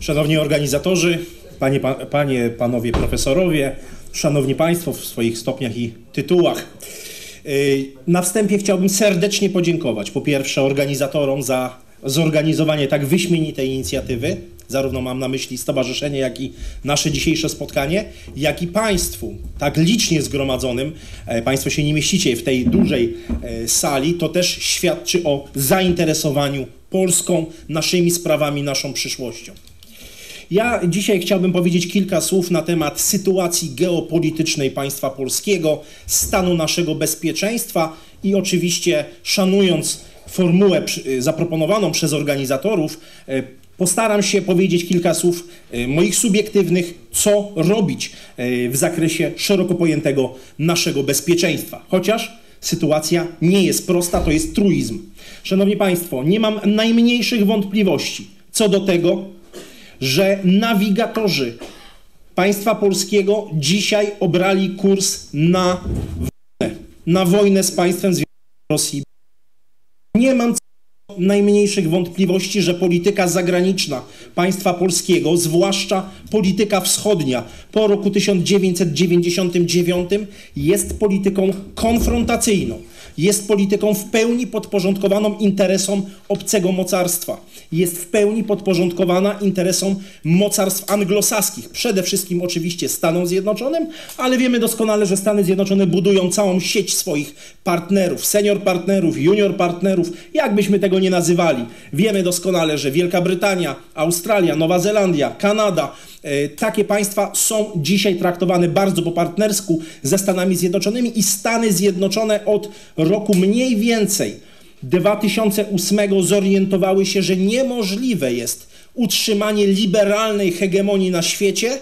Szanowni organizatorzy, panie, pa, panie, panowie profesorowie, szanowni państwo w swoich stopniach i tytułach. Yy, Na wstępie chciałbym serdecznie podziękować po pierwsze organizatorom za zorganizowanie tak wyśmienitej inicjatywy. Zarówno mam na myśli stowarzyszenie, jak i nasze dzisiejsze spotkanie, jak i Państwu, tak licznie zgromadzonym. E, Państwo się nie mieścicie w tej dużej e, sali. To też świadczy o zainteresowaniu Polską, naszymi sprawami, naszą przyszłością. Ja dzisiaj chciałbym powiedzieć kilka słów na temat sytuacji geopolitycznej państwa polskiego, stanu naszego bezpieczeństwa i oczywiście szanując formułę przy- zaproponowaną przez organizatorów, e, postaram się powiedzieć kilka słów e, moich subiektywnych, co robić w zakresie szeroko pojętego naszego bezpieczeństwa. Chociaż sytuacja nie jest prosta, to jest truizm. Szanowni Państwo, nie mam najmniejszych wątpliwości co do tego, że nawigatorzy państwa polskiego dzisiaj obrali kurs na wojnę, na wojnę z państwem związanym Rosji. Nie mam najmniejszych wątpliwości, że polityka zagraniczna państwa polskiego, zwłaszcza polityka wschodnia po roku 1999 jest polityką konfrontacyjną. Jest polityką w pełni podporządkowaną interesom obcego mocarstwa. Jest w pełni podporządkowana interesom mocarstw anglosaskich. Przede wszystkim oczywiście Stanom Zjednoczonym, ale wiemy doskonale, że Stany Zjednoczone budują całą sieć swoich partnerów, senior partnerów, junior partnerów, jakbyśmy tego nie nazywali. Wiemy doskonale, że Wielka Brytania, Australia, Nowa Zelandia, Kanada, takie państwa są dzisiaj traktowane bardzo po partnersku ze Stanami Zjednoczonymi i Stany Zjednoczone od roku mniej więcej 2008 zorientowały się, że niemożliwe jest utrzymanie liberalnej hegemonii na świecie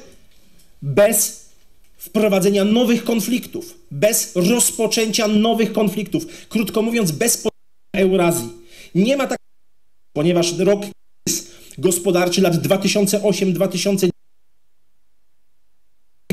bez wprowadzenia nowych konfliktów, bez rozpoczęcia nowych konfliktów. Krótko mówiąc, bez Eurazji. Nie ma tak, ponieważ rok gospodarczy lat 2008-2009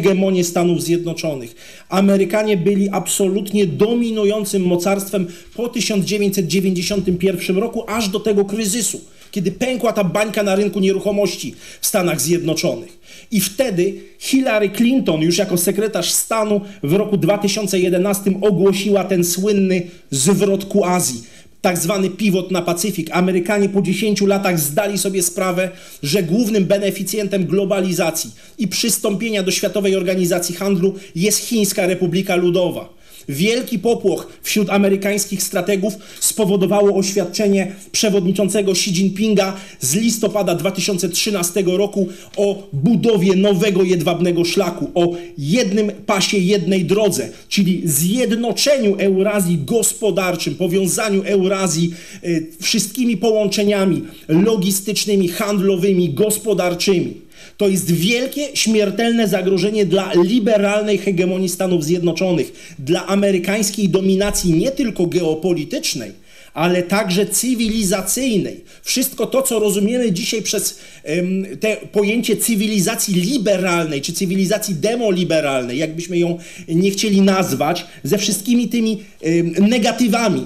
hegemonię Stanów Zjednoczonych. Amerykanie byli absolutnie dominującym mocarstwem po 1991 roku, aż do tego kryzysu, kiedy pękła ta bańka na rynku nieruchomości w Stanach Zjednoczonych. I wtedy Hillary Clinton, już jako sekretarz stanu w roku 2011 ogłosiła ten słynny zwrot ku Azji tak zwany pivot na Pacyfik. Amerykanie po 10 latach zdali sobie sprawę, że głównym beneficjentem globalizacji i przystąpienia do Światowej Organizacji Handlu jest Chińska Republika Ludowa. Wielki popłoch wśród amerykańskich strategów spowodowało oświadczenie przewodniczącego Xi Jinpinga z listopada 2013 roku o budowie nowego jedwabnego szlaku, o jednym pasie, jednej drodze, czyli zjednoczeniu Eurazji gospodarczym, powiązaniu Eurazji y, wszystkimi połączeniami logistycznymi, handlowymi, gospodarczymi. To jest wielkie, śmiertelne zagrożenie dla liberalnej hegemonii Stanów Zjednoczonych, dla amerykańskiej dominacji nie tylko geopolitycznej, ale także cywilizacyjnej. Wszystko to, co rozumiemy dzisiaj przez em, te pojęcie cywilizacji liberalnej, czy cywilizacji demoliberalnej, jakbyśmy ją nie chcieli nazwać, ze wszystkimi tymi em, negatywami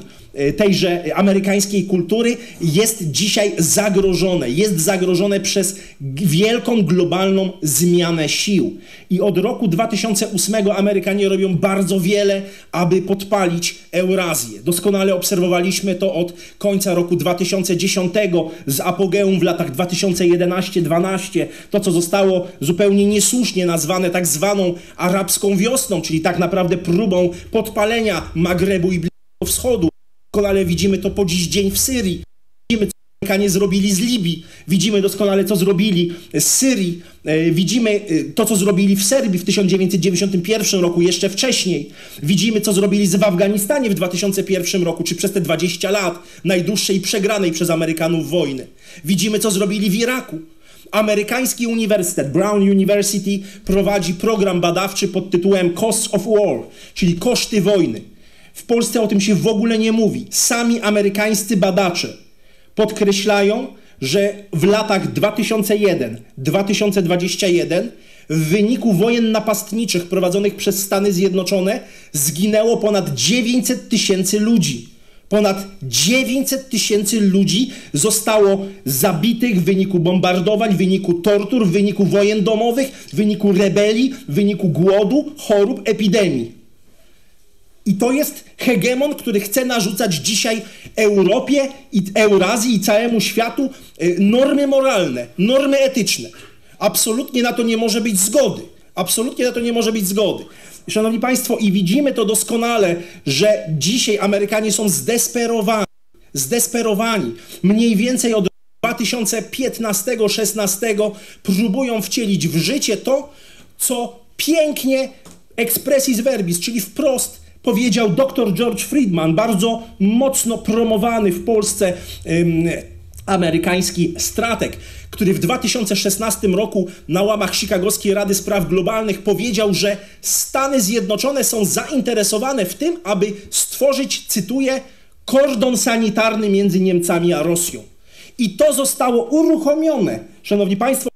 tejże amerykańskiej kultury jest dzisiaj zagrożone. Jest zagrożone przez wielką globalną zmianę sił. I od roku 2008 Amerykanie robią bardzo wiele, aby podpalić Eurazję. Doskonale obserwowaliśmy to od końca roku 2010 z apogeum w latach 2011-12. To, co zostało zupełnie niesłusznie nazwane tak zwaną arabską wiosną, czyli tak naprawdę próbą podpalenia Magrebu i Bliskiego Wschodu. Doskonale widzimy to po dziś dzień w Syrii. Widzimy, co Amerykanie zrobili z Libii. Widzimy doskonale, co zrobili z Syrii. E, Widzimy e, to, co zrobili w Serbii w 1991 roku, jeszcze wcześniej. Widzimy, co zrobili w Afganistanie w 2001 roku, czy przez te 20 lat najdłuższej przegranej przez Amerykanów wojny. Widzimy, co zrobili w Iraku. Amerykański uniwersytet Brown University prowadzi program badawczy pod tytułem Costs of War, czyli koszty wojny. W Polsce o tym się w ogóle nie mówi. Sami amerykańscy badacze podkreślają, że w latach 2001-2021 w wyniku wojen napastniczych prowadzonych przez Stany Zjednoczone zginęło ponad 900 tysięcy ludzi. Ponad 900 tysięcy ludzi zostało zabitych w wyniku bombardowań, w wyniku tortur, w wyniku wojen domowych, w wyniku rebelii, w wyniku głodu, chorób, epidemii. I to jest hegemon, który chce narzucać dzisiaj Europie i Eurazji i całemu światu y, normy moralne, normy etyczne. Absolutnie na to nie może być zgody. Absolutnie na to nie może być zgody. Szanowni Państwo, i widzimy to doskonale, że dzisiaj Amerykanie są zdesperowani. Zdesperowani. Mniej więcej od 2015-16 próbują wcielić w życie to, co pięknie expressis verbis, czyli wprost powiedział dr George Friedman, bardzo mocno promowany w Polsce amerykański strateg, który w 2016 roku na łamach Chicagowskiej Rady Spraw Globalnych powiedział, że Stany Zjednoczone są zainteresowane w tym, aby stworzyć, cytuję, kordon sanitarny między Niemcami a Rosją. I to zostało uruchomione, szanowni państwo,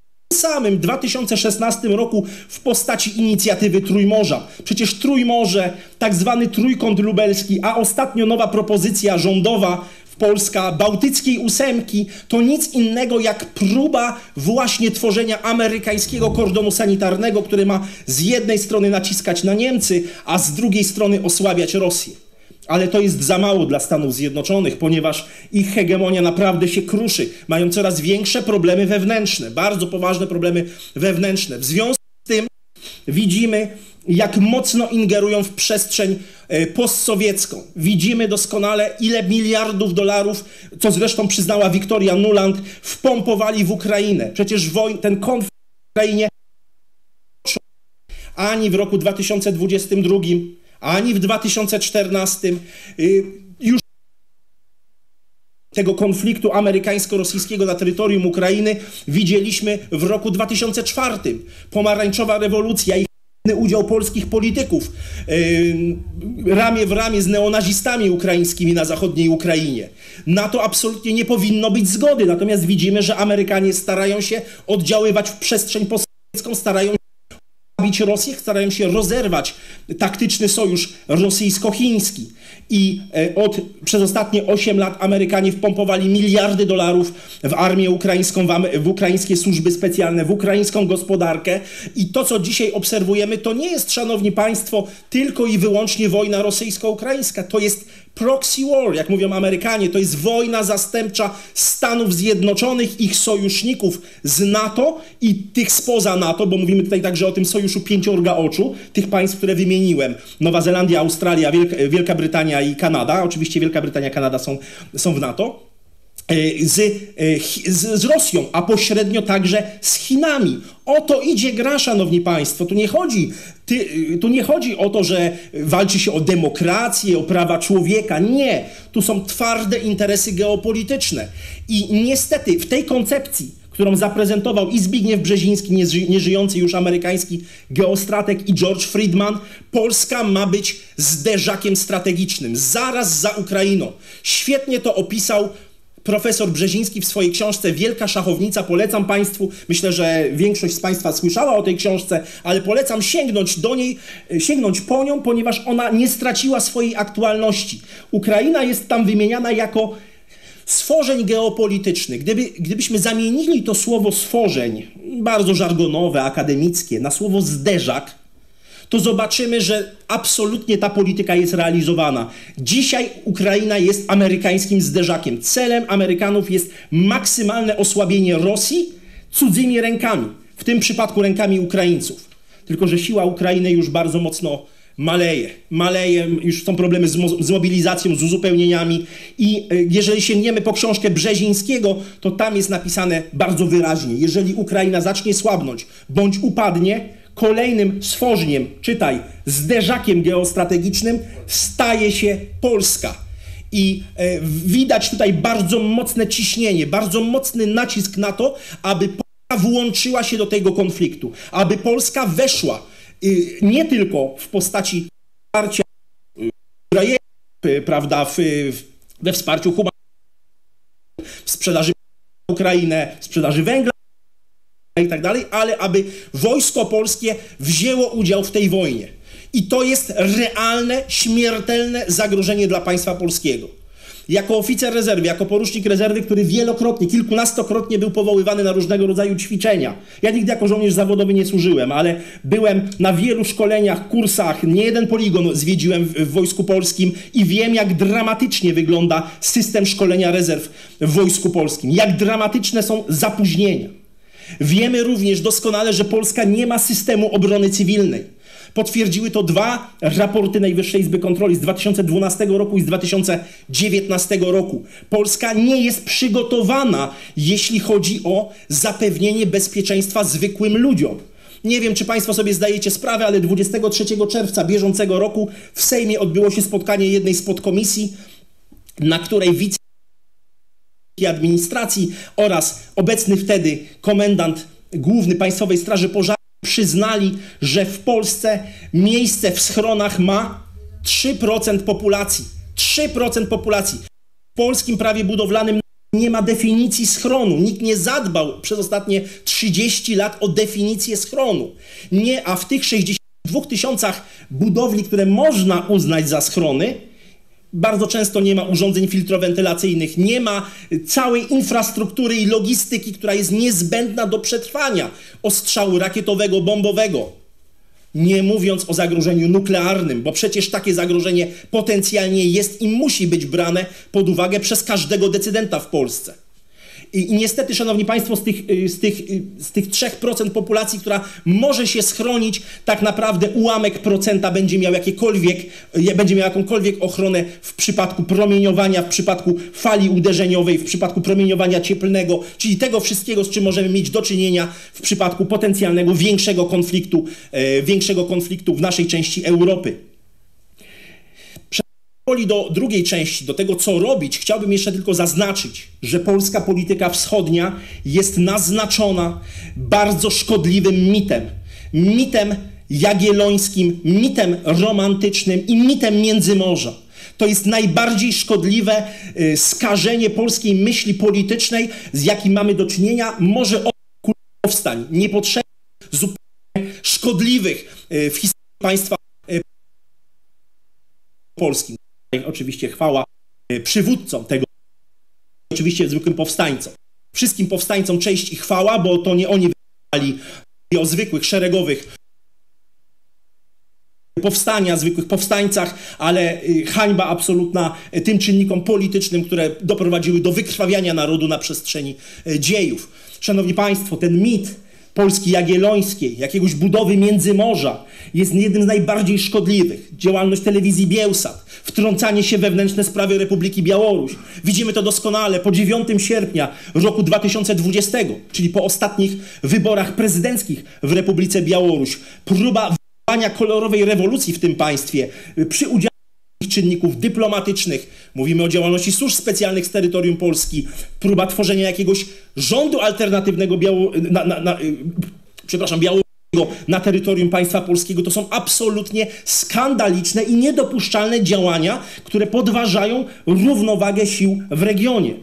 samym 2016 roku w postaci inicjatywy Trójmorza. Przecież Trójmorze, tak zwany trójkąt lubelski, a ostatnio nowa propozycja rządowa Polska Bałtyckiej Ósemki to nic innego jak próba właśnie tworzenia amerykańskiego kordonu sanitarnego, który ma z jednej strony naciskać na Niemcy, a z drugiej strony osłabiać Rosję. Ale to jest za mało dla Stanów Zjednoczonych, ponieważ ich hegemonia naprawdę się kruszy. Mają coraz większe problemy wewnętrzne, bardzo poważne problemy wewnętrzne. W związku z tym widzimy, jak mocno ingerują w przestrzeń e, postsowiecką. Widzimy doskonale, ile miliardów dolarów, co zresztą przyznała Wiktoria Nuland, wpompowali w Ukrainę. Przecież wojn, ten konflikt w Ukrainie ani w roku 2022, ani w 2014 y, już tego konfliktu amerykańsko-rosyjskiego na terytorium Ukrainy widzieliśmy w roku 2004. Pomarańczowa rewolucja i udział polskich polityków yy, ramię w ramię z neonazistami ukraińskimi na zachodniej Ukrainie. Na to absolutnie nie powinno być zgody. Natomiast widzimy, że Amerykanie starają się oddziaływać w przestrzeń postsowiecką, starają się bić Rosję, starają się rozerwać taktyczny sojusz rosyjsko-chiński. I e, od, przez ostatnie 8 lat Amerykanie wpompowali miliardy dolarów w armię ukraińską, w ukraińskie służby specjalne, w ukraińską gospodarkę. I to, co dzisiaj obserwujemy, to nie jest, szanowni państwo, tylko i wyłącznie wojna rosyjsko-ukraińska. To jest proxy war, jak mówią Amerykanie. To jest wojna zastępcza Stanów Zjednoczonych, ich sojuszników z NATO i tych spoza NATO, bo mówimy tutaj także o tym sojuszu pięciorga oczu, tych państw, które wymieniłem. Nowa Zelandia, Australia, Wielka, Brytania i Kanada. Oczywiście Wielka Brytania, Kanada są, są w NATO. E, z, e, z, z, Rosją, a pośrednio także z Chinami. O to idzie gra, szanowni państwo. Tu nie, chodzi, ty, tu nie chodzi o to, że walczy się o demokrację, o prawa człowieka. Nie. Tu są twarde interesy geopolityczne. I niestety w tej koncepcji, którą zaprezentował i Zbigniew Brzeziński, nieżyjący już amerykański geostrateg i George Friedman, Polska ma być zderzakiem strategicznym, zaraz za Ukrainą. Świetnie to opisał profesor Brzeziński w swojej książce Wielka Szachownica. Polecam Państwu, myślę, że większość z Państwa słyszała o tej książce, ale polecam sięgnąć do niej, sięgnąć po nią, ponieważ ona nie straciła swojej aktualności. Ukraina jest tam wymieniana jako stworzeń geopolitycznych. Gdyby, gdybyśmy zamienili to słowo stworzeń, bardzo żargonowe, akademickie, na słowo zderzak, to zobaczymy, że absolutnie ta polityka jest realizowana. Dzisiaj Ukraina jest amerykańskim zderzakiem. Celem Amerykanów jest maksymalne osłabienie Rosji cudzymi rękami, w tym przypadku rękami Ukraińców. Tylko, że siła Ukrainy już bardzo mocno maleje. Maleje, już są problemy z, mo z, mobilizacją, z uzupełnieniami i e, jeżeli sięgniemy po książkę Brzezińskiego, to tam jest napisane bardzo wyraźnie, jeżeli Ukraina zacznie słabnąć bądź upadnie, kolejnym stworzeniem, czytaj, zderzakiem geostrategicznym staje się Polska. I e, widać tutaj bardzo mocne ciśnienie, bardzo mocny nacisk na to, aby Polska włączyła się do tego konfliktu, aby Polska weszła y, nie tylko w postaci wsparcia y, prawda, w, we wsparciu humanitarnym, w sprzedaży Ukrainę, w sprzedaży węgla, i tak dalej, ale aby wojsko polskie wzięło udział w tej wojnie. I to jest realne, śmiertelne zagrożenie dla państwa polskiego. jako oficer rezerwy, jako porucznik rezerwy, który wielokrotnie, kilkunastokrotnie był powoływany na różnego rodzaju ćwiczenia. Ja nigdy jako żołnierz zawodowy nie służyłem, ale byłem na wielu szkoleniach, kursach, nie jeden poligon zwiedziłem w, w Wojsku Polskim i wiem, jak dramatycznie wygląda system szkolenia rezerw w Wojsku Polskim. Jak dramatyczne są zapóźnienia. Wiemy również doskonale, że Polska nie ma systemu obrony cywilnej. Potwierdziły to dwa raporty Najwyższej Izby Kontroli z 2012 roku i z 2019 roku. Polska nie jest przygotowana, jeśli chodzi o zapewnienie bezpieczeństwa zwykłym ludziom. Nie wiem, czy Państwo sobie zdajecie sprawę, ale 23 czerwca bieżącego roku w Sejmie odbyło się spotkanie jednej z podkomisji, na której wice administracji oraz obecny wtedy komendant główny Państwowej Straży Pożarnej przyznali, że w Polsce miejsce w schronach ma 3% populacji. 3% populacji. W polskim prawie budowlanym nie ma definicji schronu. Nikt nie zadbał przez ostatnie 30 lat o definicję schronu. Nie, a w tych 62 tysiącach budowli, które można uznać za schrony, bardzo często nie ma urządzeń filtrowentylacyjnych, nie ma całej infrastruktury i logistyki, która jest niezbędna do przetrwania ostrzału rakietowego, bombowego. Nie mówiąc o zagrożeniu nuklearnym, bo przecież takie zagrożenie potencjalnie jest i musi być brane pod uwagę przez każdego decydenta w Polsce. I, niestety, szanowni państwo, z tych, y, z, tych, y, z tych 3% populacji, która może się schronić, tak naprawdę ułamek procenta będzie miał jakiekolwiek, y, będzie miał jakąkolwiek ochronę w przypadku promieniowania, w przypadku fali uderzeniowej, w przypadku promieniowania cieplnego, czyli tego wszystkiego, z czym możemy mieć do czynienia w przypadku potencjalnego większego konfliktu, większego konfliktu w naszej części Europy do drugiej części, do tego co robić, chciałbym jeszcze tylko zaznaczyć, że polska polityka wschodnia jest naznaczona bardzo szkodliwym mitem. Mitem jagiellońskim, mitem romantycznym i mitem Międzymorza. To jest najbardziej szkodliwe y, skażenie polskiej myśli politycznej, z jakim mamy do czynienia. Może powstań niepotrzebnych, zupełnie szkodliwych y, w historii państwa y, polskim oczywiście chwała e, przywódcom tego, oczywiście zwykłym powstańcom. Wszystkim powstańcom cześć i chwała, bo to nie oni wybrali o zwykłych, szeregowych powstania, zwykłych powstańcach, ale y, hańba absolutna tym czynnikom politycznym, które doprowadziły do wykrwawiania narodu na przestrzeni dziejów. Szanowni Państwo, ten mit Polski Jagiellońskiej, jakiegoś budowy Międzymorza jest jednym z najbardziej szkodliwych. Działalność telewizji Bielsat, wtrącanie się wewnętrzne sprawy Republiki Białoruś. Widzimy to doskonale po 9 sierpnia roku 2020, czyli po ostatnich wyborach prezydenckich w Republice Białoruś. Próba wywołania kolorowej rewolucji w tym państwie przy udziale czynników dyplomatycznych, mówimy o działalności służb specjalnych z terytorium Polski, próba tworzenia jakiegoś rządu alternatywnego Biało... na, na, na, y, przepraszam, Białoruskiego na terytorium państwa polskiego, to są absolutnie skandaliczne i niedopuszczalne działania, które podważają równowagę sił w regionie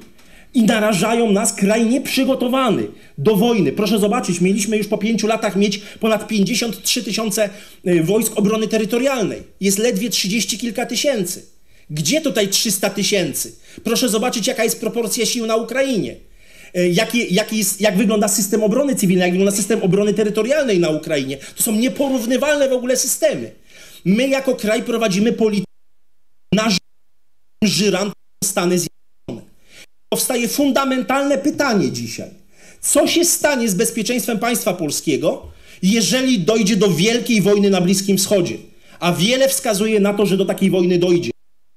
i narażają nas kraj nieprzygotowany do wojny. Proszę zobaczyć, mieliśmy już po pięciu latach mieć ponad 53 tysiące y, wojsk obrony terytorialnej. Jest ledwie 30 kilka tysięcy. Gdzie tutaj 300 tysięcy? Proszę zobaczyć, jaka jest proporcja sił na Ukrainie. Y, jaki, jaki jest, jak wygląda system obrony cywilnej, jak wygląda system obrony terytorialnej na Ukrainie. To są nieporównywalne w ogóle systemy. My jako kraj prowadzimy politykę na żyrant Stany Zjednoczone powstaje fundamentalne pytanie dzisiaj. Co się stanie z bezpieczeństwem państwa polskiego, jeżeli dojdzie do wielkiej wojny na Bliskim Wschodzie? A wiele wskazuje na to, że do takiej wojny dojdzie.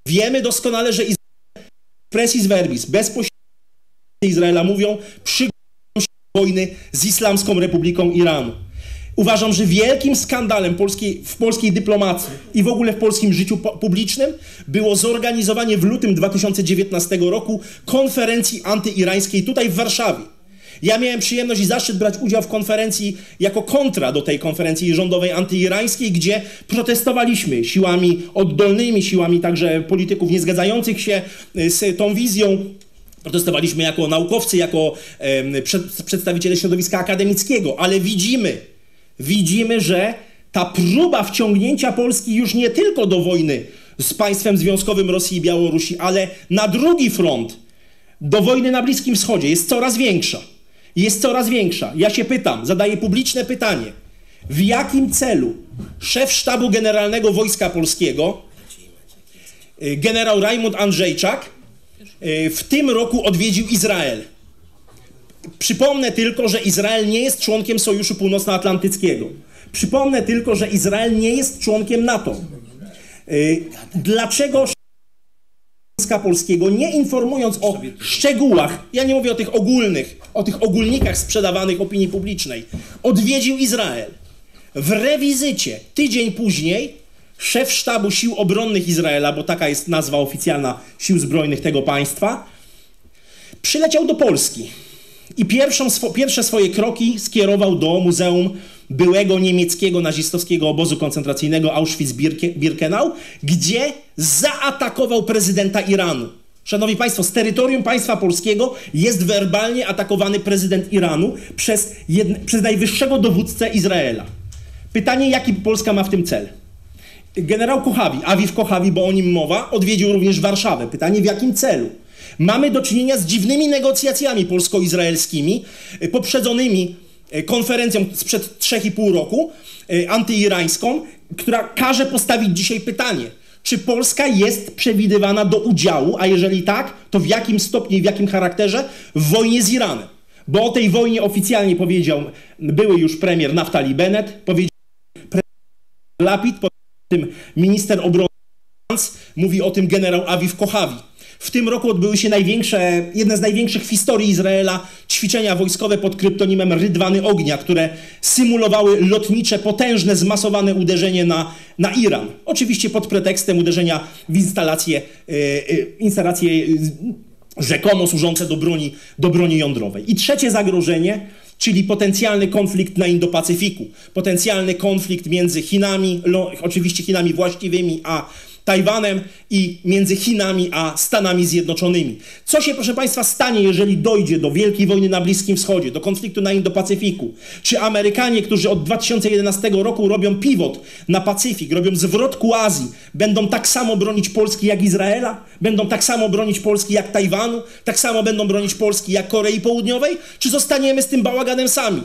Wiemy doskonale, że Izrael, verbis, bezpośrednio Izraela mówią, przygotują się do wojny z Islamską Republiką Iranu. Uważam, że wielkim skandalem polskiej, w polskiej dyplomacji i w ogóle w polskim życiu publicznym było zorganizowanie w lutym 2019 roku konferencji antyirańskiej tutaj w Warszawie. Ja miałem przyjemność i zaszczyt brać udział w konferencji jako kontra do tej konferencji rządowej antyirańskiej, gdzie protestowaliśmy siłami oddolnymi, siłami także polityków niezgadzających się y, z tą wizją. Protestowaliśmy jako naukowcy, jako przedstawiciele środowiska akademickiego, ale widzimy, widzimy, że ta próba wciągnięcia Polski już nie tylko do wojny z państwem związkowym Rosji i Białorusi, ale na drugi front do wojny na Bliskim Wschodzie jest coraz większa. Jest coraz większa. Ja się pytam, zadaję publiczne pytanie. W jakim celu szef sztabu generalnego Wojska Polskiego, y, generał Rajmund Andrzejczak, y, w tym roku odwiedził Izrael? Przypomnę tylko, że Izrael nie jest członkiem Sojuszu Północnoatlantyckiego. Przypomnę tylko, że Izrael nie jest członkiem NATO. Y, dlaczego Wojska Polskiego, nie informując o szczegółach, ja nie mówię o tych ogólnych, o tych ogólnikach sprzedawanych opinii publicznej, odwiedził Izrael? W rewizycie tydzień później szef sztabu sił obronnych Izraela, bo taka jest nazwa oficjalna sił zbrojnych tego państwa, przyleciał do Polski i pierwszą, pierwsze swoje kroki skierował do Muzeum byłego niemieckiego nazistowskiego obozu koncentracyjnego Auschwitz-Birkenau, gdzie zaatakował prezydenta Iranu. Szanowni Państwo, z terytorium państwa polskiego jest werbalnie atakowany prezydent Iranu przez, jedne, przez najwyższego dowódcę Izraela. Pytanie, jaki Polska ma w tym cel? Generał Kochawi, Awiw Kochawi, bo o nim mowa, odwiedził również Warszawę. Pytanie, w jakim celu? Mamy do czynienia z dziwnymi negocjacjami polsko-izraelskimi, e, poprzedzonymi e, konferencją sprzed 3,5 roku, e, antyirańską, która każe postawić dzisiaj pytanie, czy Polska jest przewidywana do udziału, a jeżeli tak, to w jakim stopniu i w jakim charakterze w wojnie z Iranem? Bo o tej wojnie oficjalnie powiedział były już premier Naftali Bennett, powiedział Lapid, tym minister obrony mówi o tym generał Aviv Kochawi. W tym roku odbyły się największe, jedne z największych w historii Izraela ćwiczenia wojskowe pod kryptonimem Rydwany Ognia, które symulowały lotnicze, potężne, zmasowane uderzenie na, na Iran. Oczywiście pod pretekstem uderzenia w instalacje, yy, instalacje rzekomo służące do broni, do broni jądrowej. I trzecie zagrożenie czyli potencjalny konflikt na Indo-Pacyfiku, potencjalny konflikt między Chinami, oczywiście Chinami właściwymi, a Tajwanem i między Chinami a Stanami Zjednoczonymi. Co się, proszę Państwa, stanie, jeżeli dojdzie do wielkiej wojny na Bliskim Wschodzie, do konfliktu na Indo-Pacyfiku? Czy Amerykanie, którzy od 2011 roku robią pivot na Pacyfik, robią zwrot ku Azji, będą tak samo bronić Polski jak Izraela? Będą tak samo bronić Polski jak Tajwanu? Tak samo będą bronić Polski jak Korei Południowej? Czy zostaniemy z tym bałaganem sami?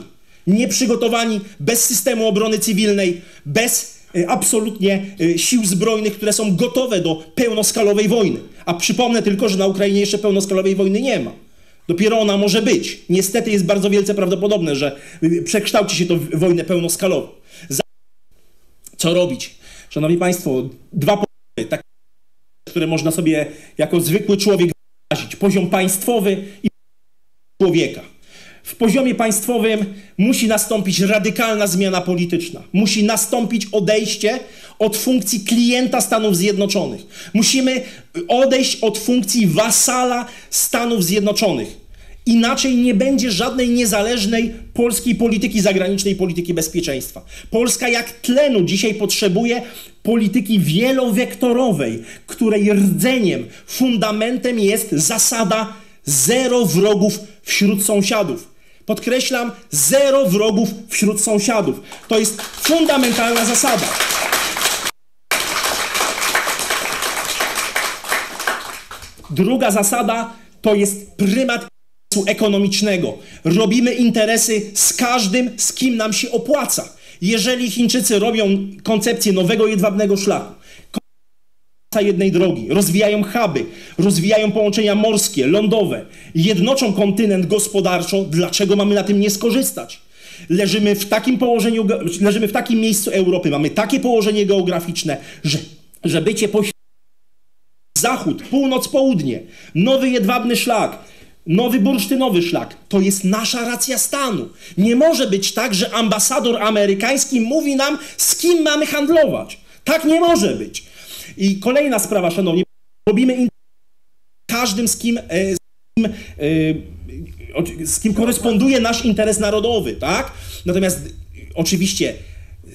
Nieprzygotowani, bez systemu obrony cywilnej, bez absolutnie y, sił zbrojnych, które są gotowe do pełnoskalowej wojny. A przypomnę tylko, że na Ukrainie jeszcze pełnoskalowej wojny nie ma. Dopiero ona może być. Niestety jest bardzo wielce prawdopodobne, że y, przekształci się to w wojnę pełnoskalową. Co robić? Szanowni Państwo, dwa poziomy, które można sobie jako zwykły człowiek wyrazić. Poziom państwowy i człowieka. W poziomie państwowym musi nastąpić radykalna zmiana polityczna. Musi nastąpić odejście od funkcji klienta Stanów Zjednoczonych. Musimy odejść od funkcji wasala Stanów Zjednoczonych. Inaczej nie będzie żadnej niezależnej polskiej polityki zagranicznej, polityki bezpieczeństwa. Polska jak tlenu dzisiaj potrzebuje polityki wielowektorowej, której rdzeniem, fundamentem jest zasada zero wrogów wśród sąsiadów. Podkreślam, zero wrogów wśród sąsiadów. To jest fundamentalna zasada. Druga zasada to jest prymat ekonomicznego. Robimy interesy z każdym, z kim nam się opłaca. Jeżeli Chińczycy robią koncepcję nowego jedwabnego szlaku, jednej drogi, rozwijają huby, rozwijają połączenia morskie, lądowe, jednoczą kontynent gospodarczo, dlaczego mamy na tym nie skorzystać? Leżymy w takim położeniu, leżymy w takim miejscu Europy, mamy takie położenie geograficzne, że, że bycie po zachód, północ, południe, nowy jedwabny szlak, nowy bursztynowy szlak, to jest nasza racja stanu. Nie może być tak, że ambasador amerykański mówi nam, z kim mamy handlować. Tak nie może być. I kolejna sprawa, szanowni, robimy każdym, z kim, e, z kim, e, z kim koresponduje nasz interes narodowy, tak? Natomiast oczywiście e,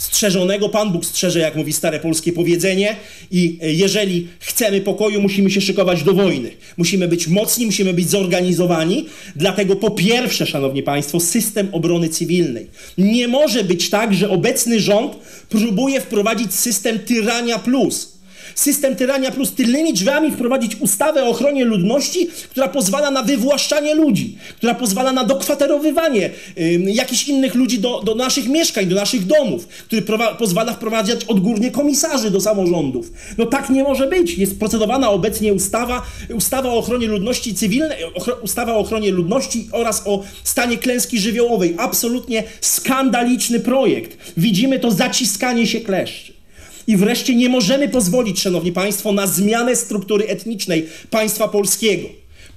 strzeżonego Pan Bóg strzeże, jak mówi stare polskie powiedzenie i jeżeli chcemy pokoju, musimy się szykować do wojny. Musimy być mocni, musimy być zorganizowani, dlatego po pierwsze, Szanowni Państwo, system obrony cywilnej. Nie może być tak, że obecny rząd próbuje wprowadzić system tyrania plus. System tyrania plus tylnymi drzwiami wprowadzić ustawę o ochronie ludności, która pozwala na wywłaszczanie ludzi, która pozwala na dokwaterowywanie y, jakichś innych ludzi do, do naszych mieszkań, do naszych domów, który pozwala wprowadzać odgórnie komisarzy do samorządów. No tak nie może być. Jest procedowana obecnie ustawa, ustawa o ochronie ludności cywilnej, ustawa o ochronie ludności oraz o stanie klęski żywiołowej. Absolutnie skandaliczny projekt. Widzimy to zaciskanie się kleszczy. I wreszcie nie możemy pozwolić, szanowni państwo, na zmianę struktury etnicznej państwa polskiego.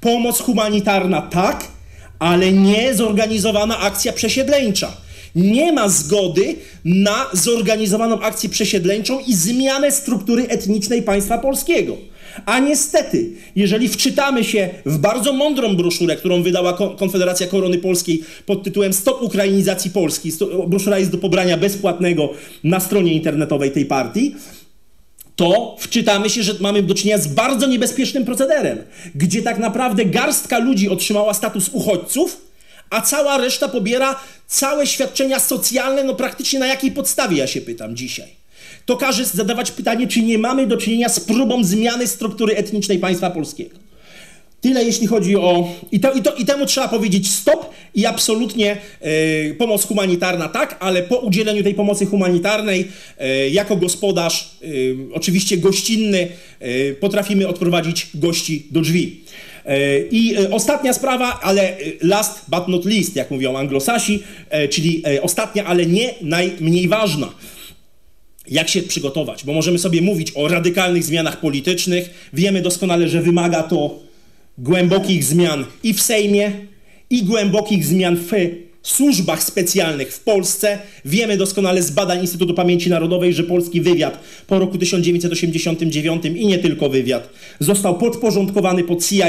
Pomoc humanitarna tak, ale nie zorganizowana akcja przesiedleńcza. Nie ma zgody na zorganizowaną akcję przesiedleńczą i zmianę struktury etnicznej państwa polskiego. A niestety, jeżeli wczytamy się w bardzo mądrą broszurę, którą wydała Konfederacja Korony Polskiej pod tytułem Stop Ukrainizacji Polski, broszura jest do pobrania bezpłatnego na stronie internetowej tej partii, to wczytamy się, że mamy do czynienia z bardzo niebezpiecznym procederem, gdzie tak naprawdę garstka ludzi otrzymała status uchodźców, a cała reszta pobiera całe świadczenia socjalne, no praktycznie na jakiej podstawie, ja się pytam dzisiaj to każe zadawać pytanie, czy nie mamy do czynienia z próbą zmiany struktury etnicznej państwa polskiego. Tyle jeśli chodzi o. I, to, i, to, i temu trzeba powiedzieć stop i absolutnie e, pomoc humanitarna tak, ale po udzieleniu tej pomocy humanitarnej, e, jako gospodarz, e, oczywiście gościnny, potrafimy odprowadzić gości do drzwi. I ostatnia sprawa, ale last but not least, jak mówią anglosasi, czyli ostatnia, ale nie najmniej ważna jak się przygotować, bo możemy sobie mówić o radykalnych zmianach politycznych. Wiemy doskonale, że wymaga to głębokich zmian i w Sejmie, i głębokich zmian w służbach specjalnych w Polsce. Wiemy doskonale z badań Instytutu Pamięci Narodowej, że polski wywiad po roku 1989 i nie tylko wywiad został podporządkowany pod CIA.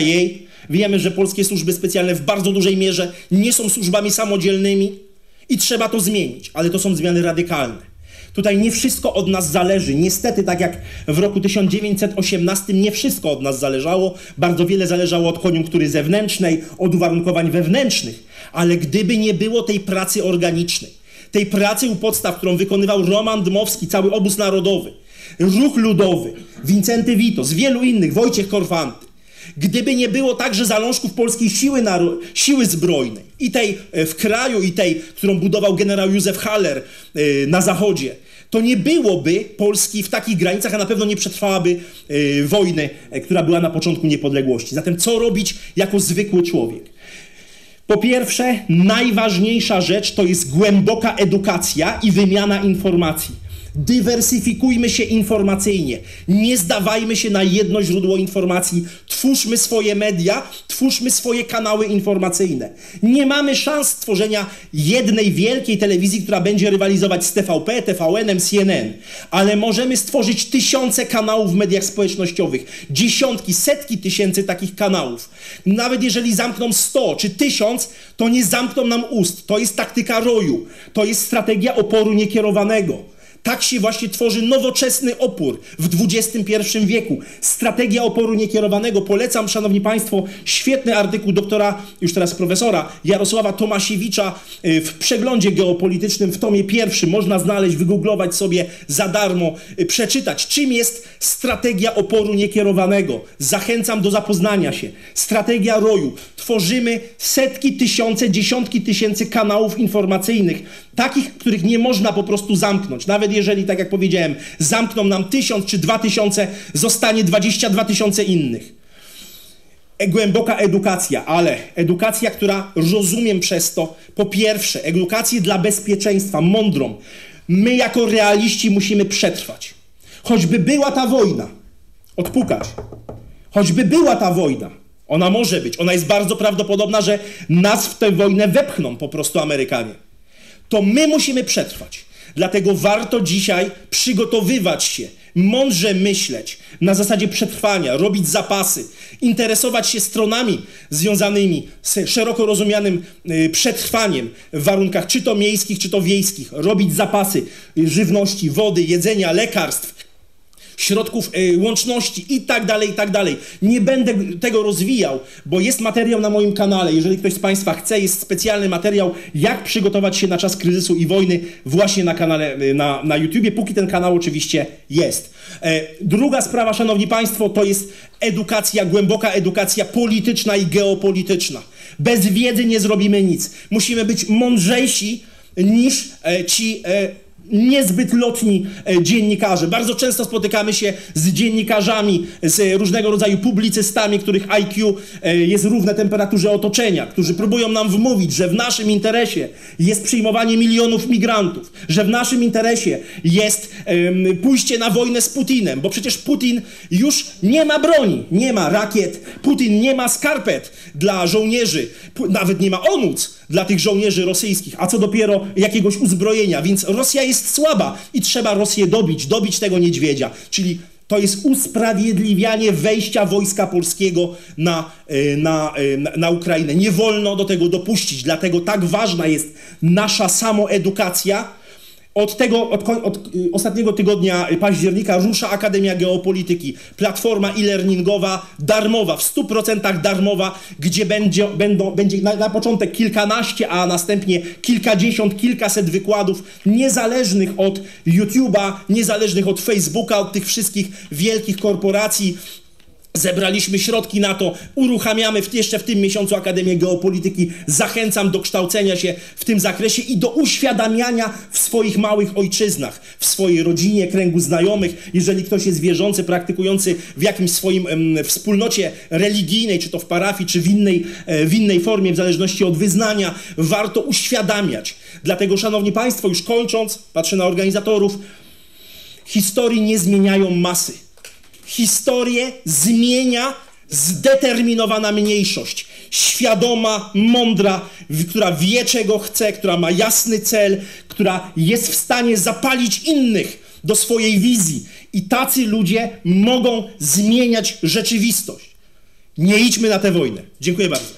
Wiemy, że polskie służby specjalne w bardzo dużej mierze nie są służbami samodzielnymi i trzeba to zmienić, ale to są zmiany radykalne. Tutaj nie wszystko od nas zależy. Niestety, tak jak w roku 1918, nie wszystko od nas zależało. Bardzo wiele zależało od koniunktury zewnętrznej, od uwarunkowań wewnętrznych. Ale gdyby nie było tej pracy organicznej, tej pracy u podstaw, którą wykonywał Roman Dmowski, cały obóz narodowy, ruch ludowy, Wincenty Witos, wielu innych, Wojciech Korfanty, Gdyby nie było także zalążków polskiej siły, siły zbrojnej, i tej e, w kraju, i tej, którą budował generał Józef Haller e, na zachodzie, to nie byłoby Polski w takich granicach, a na pewno nie przetrwałaby e, wojny, która była na początku niepodległości. Zatem co robić jako zwykły człowiek? Po pierwsze, najważniejsza rzecz to jest głęboka edukacja i wymiana informacji. Dywersyfikujmy się informacyjnie. Nie zdawajmy się na jedno źródło informacji. Twórzmy swoje media, twórzmy swoje kanały informacyjne. Nie mamy szans stworzenia jednej wielkiej telewizji, która będzie rywalizować z TVP, TVN, CNN, ale możemy stworzyć tysiące kanałów w mediach społecznościowych, dziesiątki, setki tysięcy takich kanałów. Nawet jeżeli zamkną 100 czy 1000, to nie zamkną nam ust. To jest taktyka roju. To jest strategia oporu niekierowanego. Tak się właśnie tworzy nowoczesny opór w XXI wieku. Strategia oporu niekierowanego. Polecam, szanowni państwo, świetny artykuł doktora, już teraz profesora Jarosława Tomasiewicza y, w przeglądzie geopolitycznym w tomie pierwszym. Można znaleźć, wygooglować sobie za darmo, y, przeczytać, czym jest strategia oporu niekierowanego. Zachęcam do zapoznania się. Strategia roju. Tworzymy setki, tysiące, dziesiątki tysięcy kanałów informacyjnych, takich, których nie można po prostu zamknąć. Nawet jeżeli, tak jak powiedziałem, zamkną nam tysiąc czy dwa tysiące, zostanie dwadzieścia dwa tysiące innych. E, głęboka edukacja, ale edukacja, która rozumiem przez to, po pierwsze, edukację dla bezpieczeństwa, mądrą. My jako realiści musimy przetrwać. Choćby była ta wojna, odpukać. Choćby była ta wojna, ona może być, ona jest bardzo prawdopodobna, że nas w tę wojnę wepchną po prostu Amerykanie. To my musimy przetrwać. Dlatego warto dzisiaj przygotowywać się, mądrze myśleć na zasadzie przetrwania, robić zapasy, interesować się stronami związanymi z szeroko rozumianym y, przetrwaniem w warunkach czy to miejskich, czy to wiejskich, robić zapasy żywności, wody, jedzenia, lekarstw, środków y, łączności i tak dalej, i tak dalej. Nie będę tego rozwijał, bo jest materiał na moim kanale. Jeżeli ktoś z Państwa chce, jest specjalny materiał, jak przygotować się na czas kryzysu i wojny właśnie na kanale y, na, na YouTubie, póki ten kanał oczywiście jest. E, druga sprawa, Szanowni Państwo, to jest edukacja, głęboka edukacja polityczna i geopolityczna. Bez wiedzy nie zrobimy nic. Musimy być mądrzejsi niż e, ci e, niezbyt lotni e, dziennikarze. Bardzo często spotykamy się z dziennikarzami, z różnego rodzaju publicystami, których IQ e, jest równe temperaturze otoczenia, którzy próbują nam wmówić, że w naszym interesie jest przyjmowanie milionów migrantów, że w naszym interesie jest pójście na wojnę z Putinem, bo przecież Putin już nie ma broni, nie ma rakiet, Putin nie ma skarpet dla żołnierzy, nawet nie ma onuc dla tych żołnierzy rosyjskich, a co dopiero jakiegoś uzbrojenia, więc Rosja jest słaba i trzeba Rosję dobić, dobić tego niedźwiedzia, czyli to jest usprawiedliwianie wejścia wojska polskiego na, e, na, e, na Ukrainę. Nie wolno do tego dopuścić, dlatego tak ważna jest nasza samoedukacja, od tego, od, od, y, ostatniego tygodnia października rusza Akademia Geopolityki, platforma e-learningowa, darmowa, w 100% darmowa, gdzie będzie, będą, będzie na, na początek kilkanaście, a następnie kilkadziesiąt, kilkaset wykładów niezależnych od YouTube'a, niezależnych od Facebooka, od tych wszystkich wielkich korporacji, Zebraliśmy środki na to, uruchamiamy w, jeszcze w tym miesiącu Akademię Geopolityki. Zachęcam do kształcenia się w tym zakresie i do uświadamiania w swoich małych ojczyznach, w swojej rodzinie, kręgu znajomych. Jeżeli ktoś jest wierzący, praktykujący w jakimś swoim em, wspólnocie religijnej, czy to w parafii, czy w innej, e, w innej formie, w zależności od wyznania, warto uświadamiać. Dlatego, Szanowni Państwo, już kończąc, patrzę na organizatorów, historii nie zmieniają masy Historię zmienia zdeterminowana mniejszość, świadoma, mądra, która wie czego chce, która ma jasny cel, która jest w stanie zapalić innych do swojej wizji. I tacy ludzie mogą zmieniać rzeczywistość. Nie idźmy na tę wojnę. Dziękuję bardzo.